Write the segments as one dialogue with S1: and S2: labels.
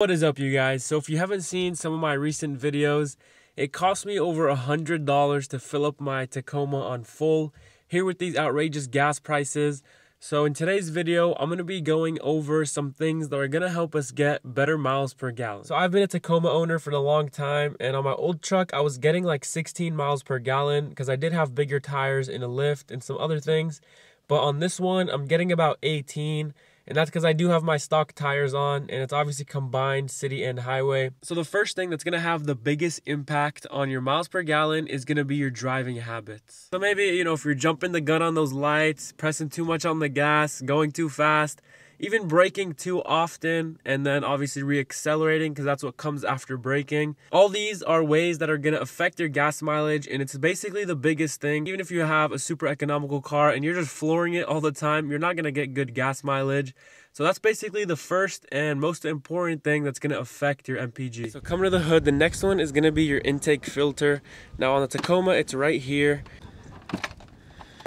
S1: What is up you guys? So if you haven't seen some of my recent videos, it cost me over a hundred dollars to fill up my Tacoma on full here with these outrageous gas prices. So in today's video, I'm going to be going over some things that are going to help us get better miles per gallon. So I've been a Tacoma owner for a long time and on my old truck, I was getting like 16 miles per gallon because I did have bigger tires in a lift and some other things. But on this one, I'm getting about 18 and that's because I do have my stock tires on and it's obviously combined city and highway. So the first thing that's gonna have the biggest impact on your miles per gallon is gonna be your driving habits. So maybe, you know, if you're jumping the gun on those lights, pressing too much on the gas, going too fast, even braking too often and then obviously reaccelerating because that's what comes after braking. All these are ways that are going to affect your gas mileage and it's basically the biggest thing. Even if you have a super economical car and you're just flooring it all the time, you're not going to get good gas mileage. So that's basically the first and most important thing that's going to affect your MPG. So coming to the hood, the next one is going to be your intake filter. Now on the Tacoma, it's right here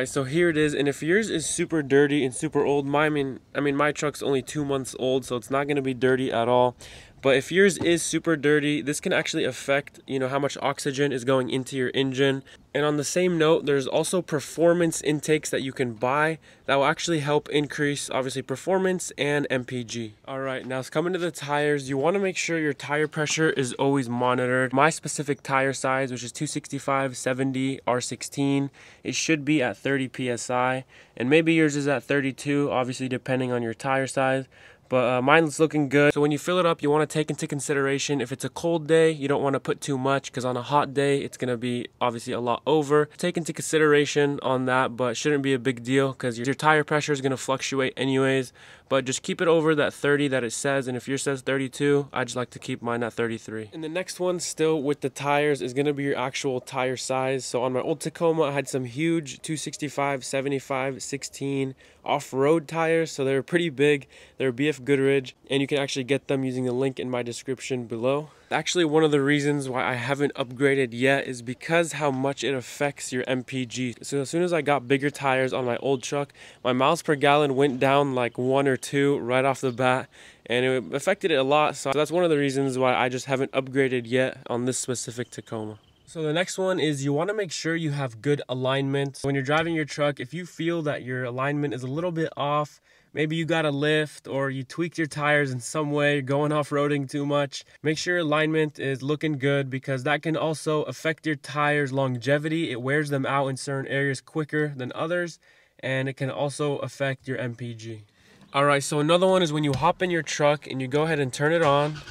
S1: so here it is and if yours is super dirty and super old my I mean I mean my truck's only two months old so it's not to be dirty at all but if yours is super dirty, this can actually affect, you know, how much oxygen is going into your engine. And on the same note, there's also performance intakes that you can buy that will actually help increase, obviously, performance and MPG. All right, now it's coming to the tires. You want to make sure your tire pressure is always monitored. My specific tire size, which is 265 70 R16, it should be at 30 PSI. And maybe yours is at 32, obviously, depending on your tire size but uh, mine's looking good. So when you fill it up, you want to take into consideration if it's a cold day, you don't want to put too much because on a hot day, it's going to be obviously a lot over. Take into consideration on that, but shouldn't be a big deal because your, tire pressure is going to fluctuate anyways. But just keep it over that 30 that it says. And if yours says 32, I just like to keep mine at 33. And the next one still with the tires is going to be your actual tire size. So on my old Tacoma, I had some huge 265, 75, 16 off-road tires. So they're pretty big. They're BF Goodrich, and you can actually get them using the link in my description below. Actually, one of the reasons why I haven't upgraded yet is because how much it affects your MPG. So as soon as I got bigger tires on my old truck, my miles per gallon went down like one or two right off the bat, and it affected it a lot. So that's one of the reasons why I just haven't upgraded yet on this specific Tacoma. So the next one is you want to make sure you have good alignment. When you're driving your truck, if you feel that your alignment is a little bit off, maybe you got a lift or you tweaked your tires in some way, going off-roading too much, make sure alignment is looking good because that can also affect your tires longevity. It wears them out in certain areas quicker than others and it can also affect your MPG. All right, so another one is when you hop in your truck and you go ahead and turn it on,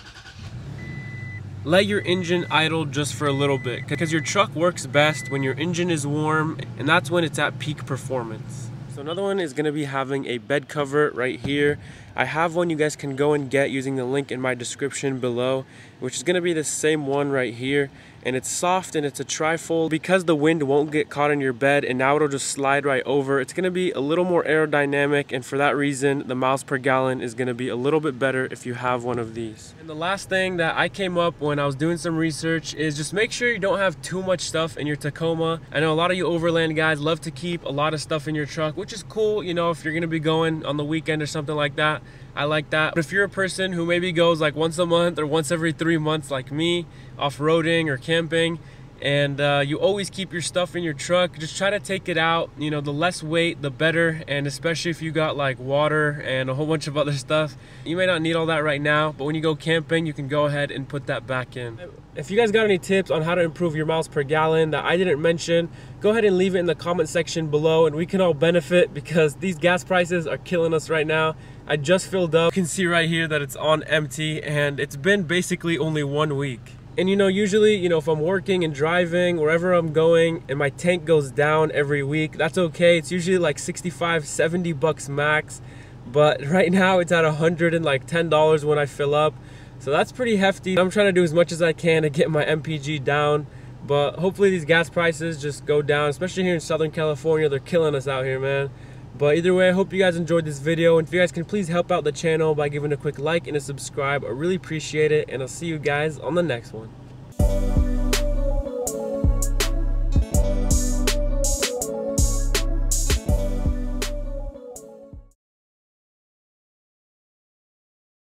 S1: let your engine idle just for a little bit because your truck works best when your engine is warm and that's when it's at peak performance. So another one is going to be having a bed cover right here. I have one you guys can go and get using the link in my description below, which is going to be the same one right here. And it's soft and it's a trifold. Because the wind won't get caught in your bed and now it'll just slide right over it's going to be a little more aerodynamic. And for that reason the miles per gallon is going to be a little bit better if you have one of these. And the last thing that I came up when I was doing some research is just make sure you don't have too much stuff in your Tacoma. I know a lot of you overland guys love to keep a lot of stuff in your truck which is cool you know if you're going to be going on the weekend or something like that I like that. But if you're a person who maybe goes like once a month or once every three months like me, off-roading or camping, and uh, you always keep your stuff in your truck. Just try to take it out. You know the less weight the better. And especially if you got like water and a whole bunch of other stuff you may not need all that right now. But when you go camping you can go ahead and put that back in. If you guys got any tips on how to improve your miles per gallon that I didn't mention go ahead and leave it in the comment section below and we can all benefit because these gas prices are killing us right now. I just filled up. You can see right here that it's on empty and it's been basically only one week and you know, usually, you know, if I'm working and driving, wherever I'm going, and my tank goes down every week, that's okay. It's usually like 65, 70 bucks max. But right now it's at 100 and like $10 when I fill up. So that's pretty hefty. I'm trying to do as much as I can to get my MPG down. But hopefully these gas prices just go down, especially here in Southern California. They're killing us out here, man. But either way, I hope you guys enjoyed this video. And if you guys can please help out the channel by giving a quick like and a subscribe, I really appreciate it. And I'll see you guys on the next one.